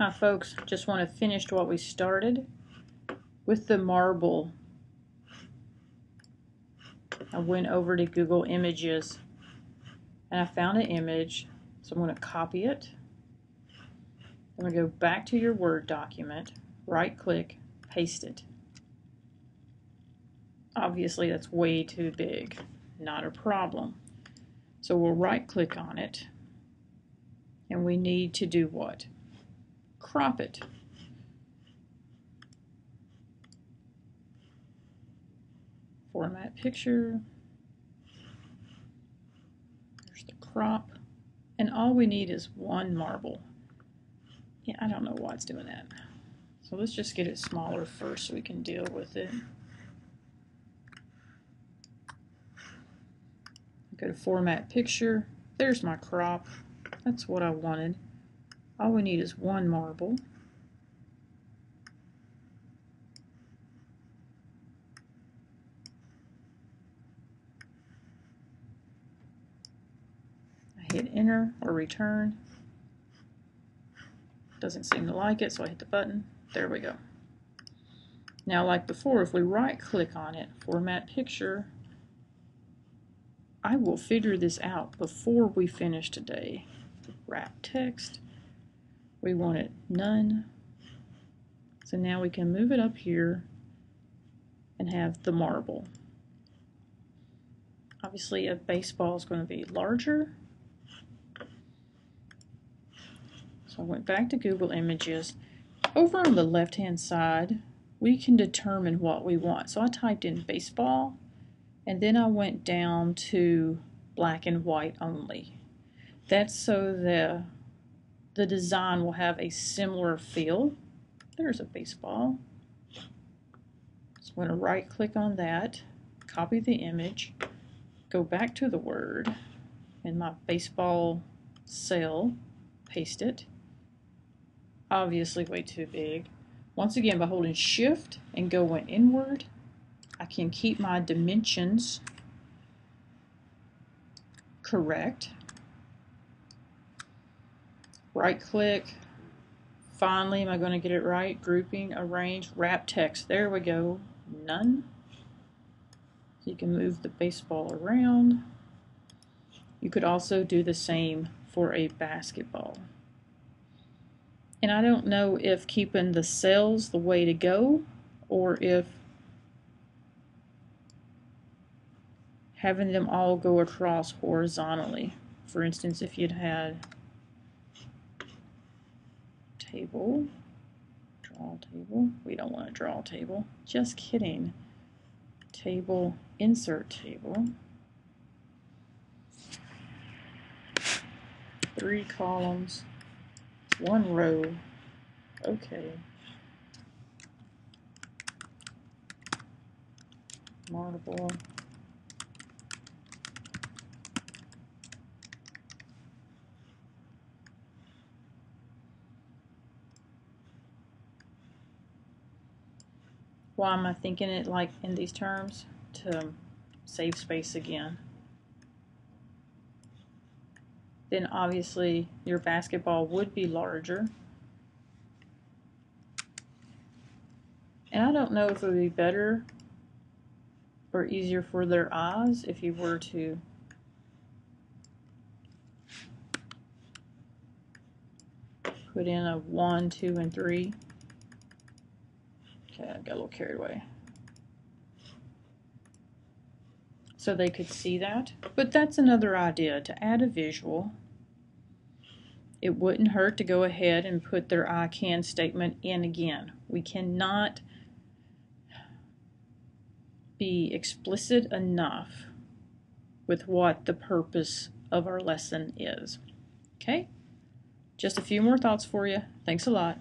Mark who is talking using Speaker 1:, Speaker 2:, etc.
Speaker 1: Hi folks, just want to finish what we started with the marble. I went over to Google Images and I found an image, so I'm going to copy it. I'm going to go back to your Word document, right click, paste it. Obviously that's way too big, not a problem. So we'll right click on it and we need to do what? Crop it. Format picture. There's the crop. And all we need is one marble. Yeah, I don't know why it's doing that. So let's just get it smaller first so we can deal with it. Go to format picture. There's my crop. That's what I wanted. All we need is one marble. I hit enter or return. Doesn't seem to like it, so I hit the button. There we go. Now, like before, if we right click on it, format picture, I will figure this out before we finish today. Wrap text we want it none. So now we can move it up here and have the marble. Obviously a baseball is going to be larger. So I went back to Google Images. Over on the left hand side we can determine what we want. So I typed in baseball and then I went down to black and white only. That's so the the design will have a similar feel. There's a baseball. So I'm going to right click on that, copy the image, go back to the word in my baseball cell, paste it. Obviously way too big. Once again, by holding shift and going inward, I can keep my dimensions correct right click. Finally am I going to get it right? Grouping arrange wrap text. There we go. None. So you can move the baseball around. You could also do the same for a basketball. And I don't know if keeping the cells the way to go or if having them all go across horizontally. For instance, if you'd had table. Draw table. We don't want to draw table. Just kidding. Table, insert table. Three columns, one row. Okay. Marble. Why am I thinking it like in these terms? To save space again. Then obviously your basketball would be larger. And I don't know if it would be better or easier for their eyes if you were to put in a 1, 2, and 3. Okay, I got a little carried away. So they could see that. But that's another idea, to add a visual. It wouldn't hurt to go ahead and put their I can statement in again. We cannot be explicit enough with what the purpose of our lesson is. Okay? Just a few more thoughts for you. Thanks a lot.